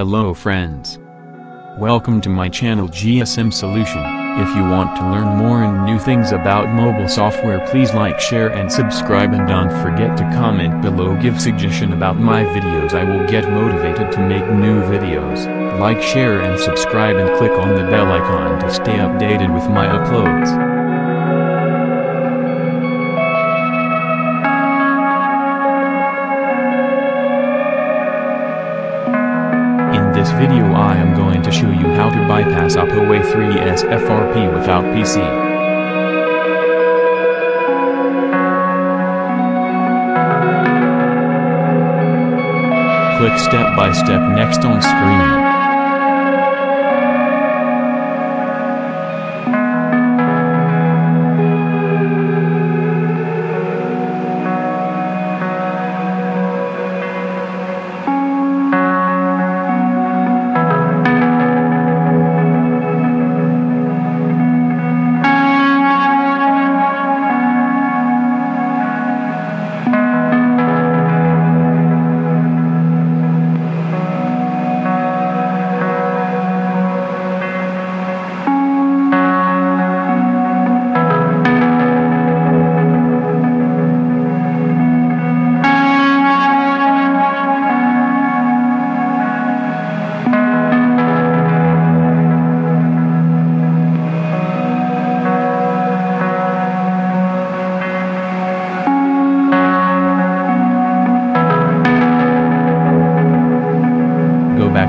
Hello friends. Welcome to my channel GSM Solution. If you want to learn more and new things about mobile software please like share and subscribe and don't forget to comment below give suggestion about my videos I will get motivated to make new videos. Like share and subscribe and click on the bell icon to stay updated with my uploads. This video I am going to show you how to bypass Oppo A3s FRP without PC. Click step by step next on screen.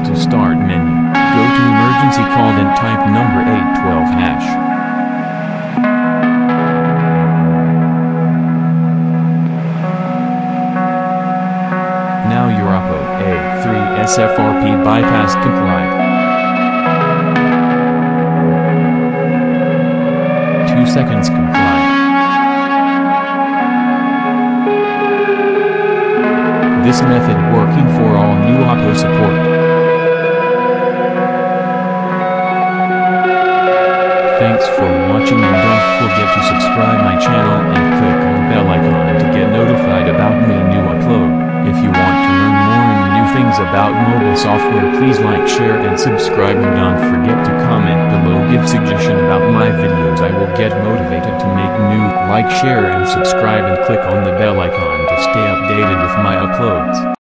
To start menu, go to emergency call then type number 812 hash. Now your Oppo A3 SFRP bypass complied. Two seconds complied. This method working for all new Oppo support. Thanks for watching and don't forget to subscribe my channel and click on bell icon to get notified about my new upload. If you want to learn more and new things about mobile software please like share and subscribe and don't forget to comment below give suggestion about my videos I will get motivated to make new like share and subscribe and click on the bell icon to stay updated with my uploads.